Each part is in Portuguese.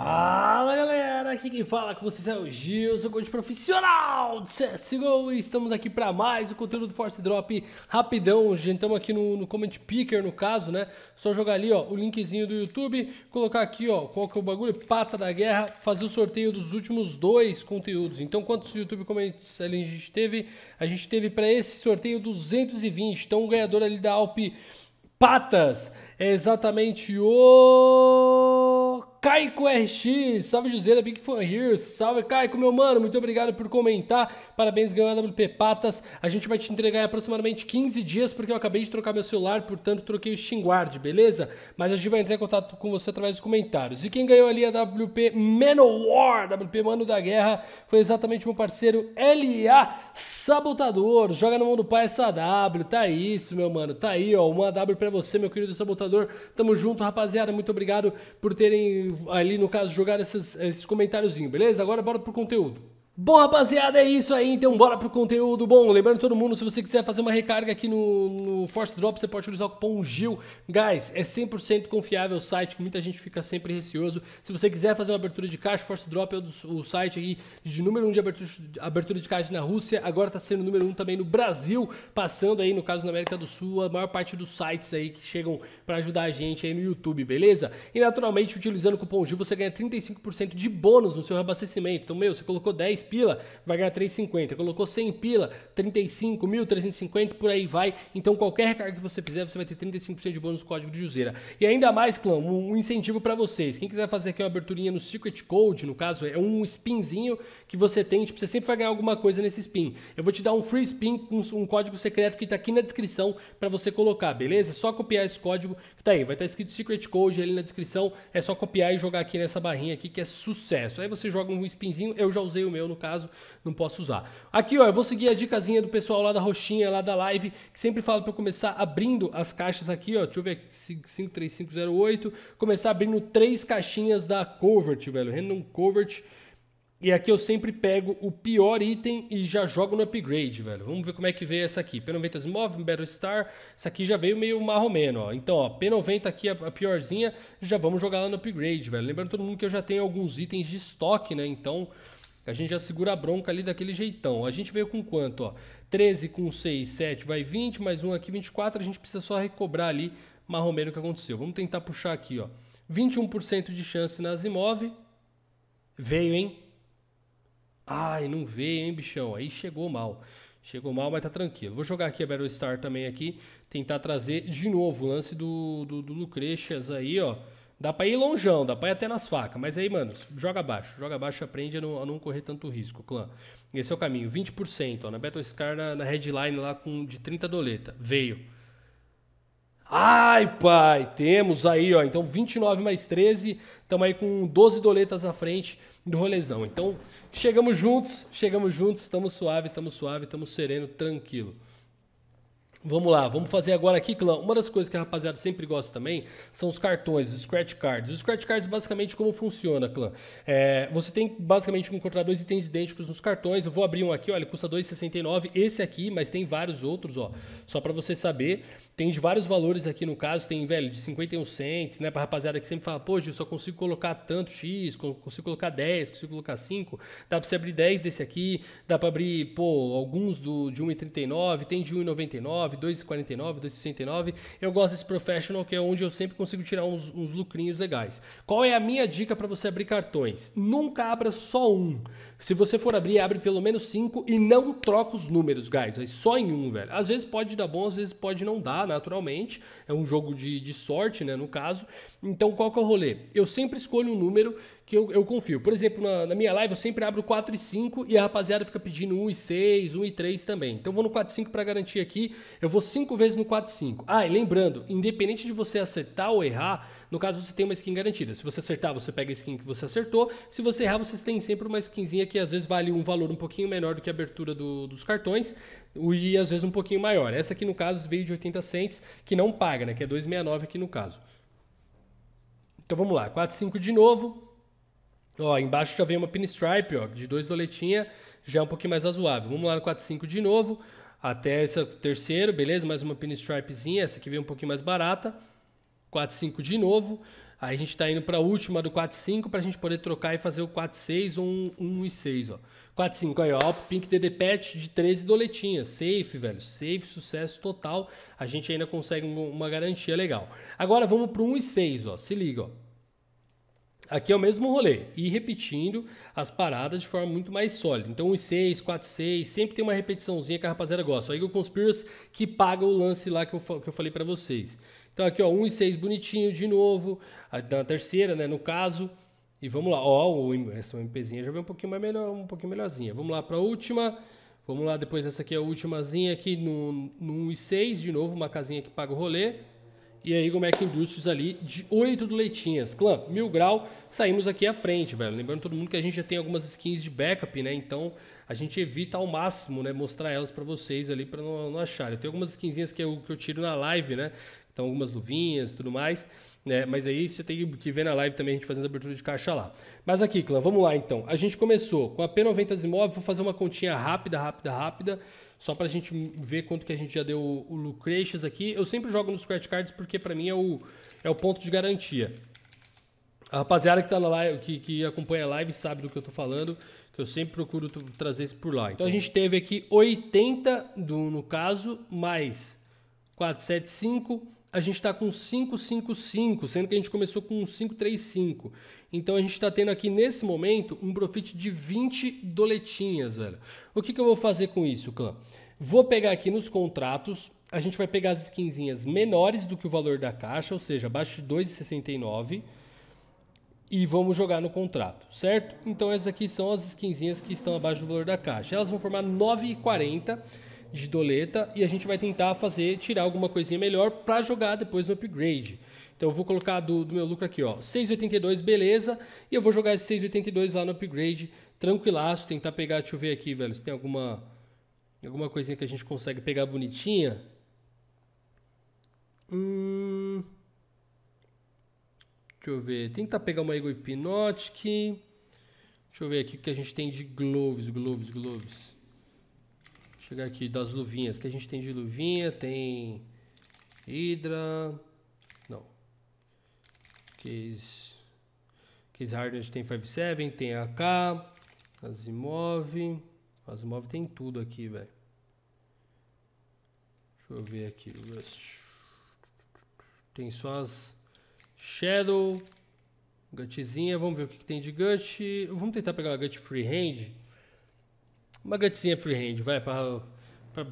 Fala galera, aqui quem fala com vocês é o Gil, sou coach profissional de CSGO e estamos aqui para mais o conteúdo do Force Drop rapidão, gente, estamos aqui no, no Comment Picker no caso, né, só jogar ali ó, o linkzinho do YouTube, colocar aqui ó, qual que é o bagulho, pata da guerra, fazer o sorteio dos últimos dois conteúdos, então quantos YouTube Comments ali a gente teve? A gente teve para esse sorteio 220, então o ganhador ali da Alp Patas é exatamente o Caico RX, salve José Big Fan Here, salve Caico, meu mano, muito obrigado por comentar, parabéns, ganhou a WP Patas, a gente vai te entregar em aproximadamente 15 dias, porque eu acabei de trocar meu celular, portanto troquei o Steam Guard, beleza? Mas a gente vai entrar em contato com você através dos comentários. E quem ganhou ali a WP Manowar, WP Mano da Guerra, foi exatamente meu parceiro LA Sabotador, joga no mundo pai essa W, tá isso, meu mano, tá aí, ó, uma W pra você, meu querido Sabotador, tamo junto, rapaziada, muito obrigado por terem ali, no caso, jogar esses, esses comentáriozinhos, beleza? Agora bora pro conteúdo. Bom, rapaziada, é isso aí, então bora pro conteúdo. Bom, lembrando todo mundo, se você quiser fazer uma recarga aqui no, no Force Drop, você pode utilizar o cupom GIL. Guys, é 100% confiável o site, que muita gente fica sempre receoso. Se você quiser fazer uma abertura de caixa, Force Drop é o, o site aí de número 1 um de abertura, abertura de caixa na Rússia, agora tá sendo número 1 um também no Brasil, passando aí, no caso, na América do Sul, a maior parte dos sites aí que chegam para ajudar a gente aí no YouTube, beleza? E naturalmente, utilizando o cupom GIL, você ganha 35% de bônus no seu abastecimento. Então, meu, você colocou 10 pila, vai ganhar 3,50. Colocou 100 pila, 35 mil, 350, por aí vai. Então qualquer recarga que você fizer, você vai ter 35% de bônus no código de Juseira. E ainda mais, clã, um incentivo para vocês. Quem quiser fazer aqui uma aberturinha no Secret Code, no caso, é um spinzinho que você tem, tipo, você sempre vai ganhar alguma coisa nesse spin. Eu vou te dar um free spin com um código secreto que tá aqui na descrição para você colocar, beleza? É só copiar esse código que tá aí, vai estar tá escrito Secret Code ali na descrição, é só copiar e jogar aqui nessa barrinha aqui que é sucesso. Aí você joga um spinzinho, eu já usei o meu no caso, não posso usar. Aqui, ó, eu vou seguir a dicasinha do pessoal lá da roxinha, lá da live, que sempre fala para começar abrindo as caixas aqui, ó, deixa eu ver aqui, 53508, começar abrindo três caixinhas da Covert, velho, Random Covert, e aqui eu sempre pego o pior item e já jogo no upgrade, velho. Vamos ver como é que veio essa aqui. P90 Move, Battle Star. Essa aqui já veio meio marromeno, ó. Então, ó, P90 aqui, a piorzinha, já vamos jogar lá no upgrade, velho. Lembrando todo mundo que eu já tenho alguns itens de estoque, né? Então, a gente já segura a bronca ali daquele jeitão. A gente veio com quanto, ó? 13 com 6, 7 vai 20, mais um aqui 24. A gente precisa só recobrar ali marromeno que aconteceu. Vamos tentar puxar aqui, ó. 21% de chance na Zimov. Veio, hein? Ai, não veio, hein, bichão? Aí chegou mal. Chegou mal, mas tá tranquilo. Vou jogar aqui a Battle Star também aqui. Tentar trazer de novo o lance do, do, do aí, ó. Dá pra ir longeão, dá pra ir até nas facas. Mas aí, mano, joga abaixo. Joga abaixo aprende a não, a não correr tanto risco, clã. Esse é o caminho. 20%, ó. Na Battle Scar, na, na headline lá com de 30 doleta. Veio. Ai, pai, temos aí, ó. Então 29 mais 13, estamos aí com 12 doletas à frente do rolezão. Então, chegamos juntos, chegamos juntos, estamos suave, estamos suave, estamos sereno, tranquilo. Vamos lá, vamos fazer agora aqui, clã. Uma das coisas que a rapaziada sempre gosta também são os cartões, os scratch cards. Os scratch cards, basicamente, como funciona, clã? É, você tem basicamente que encontrar dois itens idênticos nos cartões. Eu vou abrir um aqui, olha, custa 2,69. Esse aqui, mas tem vários outros, ó. Só para você saber. Tem de vários valores aqui no caso. Tem, velho, de 51 cents, né? Pra rapaziada que sempre fala, pô, eu só consigo colocar tanto X, consigo colocar 10, consigo colocar 5. Dá pra você abrir 10 desse aqui. Dá pra abrir, pô, alguns do, de 1,39. Tem de 1,99. 2,49, 2,69. Eu gosto desse professional, que é onde eu sempre consigo tirar uns, uns lucrinhos legais. Qual é a minha dica para você abrir cartões? Nunca abra só um. Se você for abrir, abre pelo menos cinco e não troca os números, guys. Mas só em um, velho. Às vezes pode dar bom, às vezes pode não dar, naturalmente. É um jogo de, de sorte, né, no caso. Então, qual que é o rolê? Eu sempre escolho um número que eu, eu confio. Por exemplo, na, na, minha live eu sempre abro 4 e 5 e a rapaziada fica pedindo 1 e 6, 1 e 3 também. Então vou no 4 e 5 para garantir aqui. Eu vou 5 vezes no 4 e 5. Ah, e lembrando, independente de você acertar ou errar, no caso você tem uma skin garantida. Se você acertar, você pega a skin que você acertou. Se você errar, você tem sempre uma skinzinha que às vezes vale um valor um pouquinho menor do que a abertura do, dos cartões e às vezes um pouquinho maior. Essa aqui no caso veio de 80 cents, que não paga, né? Que é 269 aqui no caso. Então vamos lá, 4 e 5 de novo. Ó, embaixo já vem uma pinstripe, ó, de dois doletinha, já é um pouquinho mais razoável. Vamos lá no 4.5 de novo, até esse terceiro, beleza? Mais uma pinstripezinha, essa aqui vem um pouquinho mais barata. 4.5 de novo. Aí a gente tá indo pra última do 4-5 pra gente poder trocar e fazer o 4-6 ou um 1 e 6, ó. 4-5 aí, ó. Pink DD Patch de 13 doletinhas. Safe, velho. Safe, sucesso total. A gente ainda consegue uma garantia legal. Agora vamos pro 1 e 6, ó. Se liga, ó. Aqui é o mesmo rolê, e repetindo as paradas de forma muito mais sólida. Então, 1 e 6, 4 e 6, sempre tem uma repetiçãozinha que a rapaziada gosta. O Eagle Conspiracy que paga o lance lá que eu, que eu falei para vocês. Então, aqui, ó, 1 e 6 bonitinho de novo, na terceira, né, no caso. E vamos lá, ó, essa MPzinha já veio um pouquinho mais melhor, um pouquinho melhorzinha. Vamos lá para a última. Vamos lá, depois essa aqui é a ultimazinha aqui no, no 1 e 6, de novo, uma casinha que paga o rolê. E aí o Mac Industries ali de 8 do Leitinhas. Clã, mil grau, saímos aqui à frente, velho. Lembrando todo mundo que a gente já tem algumas skins de backup, né? Então a gente evita ao máximo, né? Mostrar elas para vocês ali para não, não acharem. Tem algumas skinzinhas que eu, que eu tiro na live, né? Então algumas luvinhas e tudo mais, né? Mas aí você tem que ver na live também a gente fazendo abertura de caixa lá. Mas aqui, clã, vamos lá então. A gente começou com a P90 imóvel, vou fazer uma continha rápida, rápida, rápida. Só para a gente ver quanto que a gente já deu o Lucretius aqui. Eu sempre jogo nos scratch cards porque para mim é o, é o ponto de garantia. A rapaziada que, tá na live, que, que acompanha a live sabe do que eu estou falando, que eu sempre procuro trazer isso por lá. Então a gente teve aqui 80 do, no caso, mais 475, a gente está com 555, sendo que a gente começou com 535. Então a gente está tendo aqui nesse momento um profit de 20 doletinhas, velho. O que, que eu vou fazer com isso, clã? Vou pegar aqui nos contratos, a gente vai pegar as skinzinhas menores do que o valor da caixa, ou seja, abaixo de 2,69 e vamos jogar no contrato, certo? Então essas aqui são as skinzinhas que estão abaixo do valor da caixa. Elas vão formar 9,40 de doleta e a gente vai tentar fazer, tirar alguma coisinha melhor para jogar depois no upgrade. Então eu vou colocar do, do meu lucro aqui, ó, 6,82, beleza. E eu vou jogar esse 6,82 lá no upgrade, tranquilaço, tentar pegar, deixa eu ver aqui, velho, se tem alguma alguma coisinha que a gente consegue pegar bonitinha. Hum, deixa eu ver, tentar pegar uma Eagle Hypnotic. Deixa eu ver aqui o que a gente tem de gloves, gloves, gloves. Chegar aqui das luvinhas, que a gente tem de luvinha, tem Hydra, Case, Case Hardened tem 5.7, tem AK, Asimov. Asimov tem tudo aqui, velho. Deixa eu ver aqui. Tem só as Shadow, Gutzinha. Vamos ver o que, que tem de Gut. Vamos tentar pegar uma Gut Freehand. Uma Gutzinha Freehand, vai, para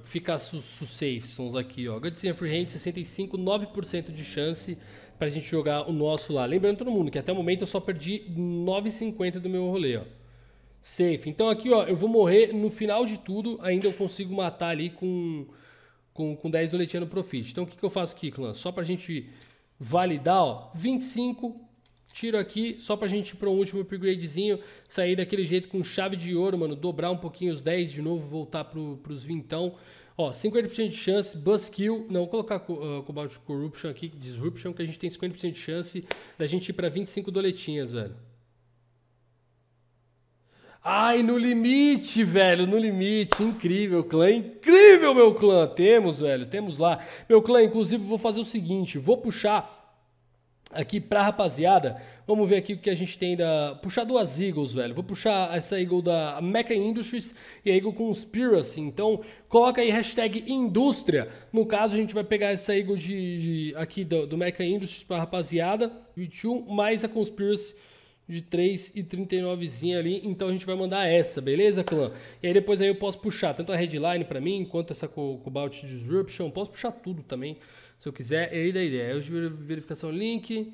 ficar su, su aqui, ó. Gutzinha Freehand, 65, 9% de chance pra gente jogar o nosso lá. Lembrando todo mundo que até o momento eu só perdi 9,50 do meu rolê, ó. Safe. Então aqui, ó, eu vou morrer no final de tudo, ainda eu consigo matar ali com, com, com 10 doletinha no profit. Então o que, que eu faço aqui, clã? Só pra gente validar, ó, 25, tiro aqui, só pra gente ir um último upgradezinho, sair daquele jeito com chave de ouro, mano, dobrar um pouquinho os 10 de novo, voltar pro, pros vintão. Ó, 50% de chance, Buzzkill, não, vou colocar uh, Cobalt Corruption aqui, Disruption, que a gente tem 50% de chance da gente ir para 25 doletinhas, velho. Ai, no limite, velho, no limite, incrível, clã, incrível, meu clã, temos, velho, temos lá. Meu clã, inclusive, vou fazer o seguinte, vou puxar aqui pra rapaziada. Vamos ver aqui o que a gente tem da... Puxar duas Eagles, velho. Vou puxar essa Eagle da Mecha Industries e a Eagle Conspiracy. Então, coloca aí hashtag indústria. No caso, a gente vai pegar essa Eagle de, de aqui do, do Mecha Industries pra rapaziada. 21, mais a Conspiracy de 3,39zinha ali, então a gente vai mandar essa, beleza, clã? E aí depois aí eu posso puxar tanto a headline para mim, quanto essa Cobalt Disruption, posso puxar tudo também, se eu quiser, é aí da ideia. Eu verificação link.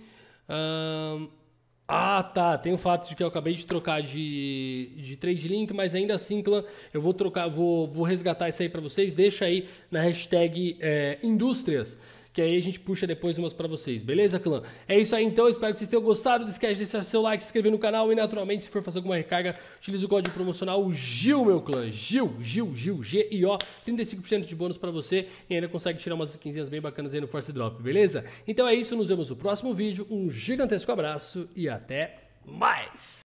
Ah, tá. Tem o fato de que eu acabei de trocar de, de trade link, mas ainda assim, clã, eu vou trocar, vou, vou resgatar isso aí para vocês. Deixa aí na hashtag é, indústrias que aí a gente puxa depois umas para vocês, beleza, clã? É isso aí então, espero que vocês tenham gostado. Não esquece de deixar seu like, se inscrever no canal e naturalmente, se for fazer alguma recarga, utilize o código promocional GIL, meu clã. GIL, GIL, GIL, G-I-O, 35% de bônus para você e ainda consegue tirar umas skinzinhas bem bacanas aí no Force Drop, beleza? Então é isso, nos vemos no próximo vídeo. Um gigantesco abraço e até mais!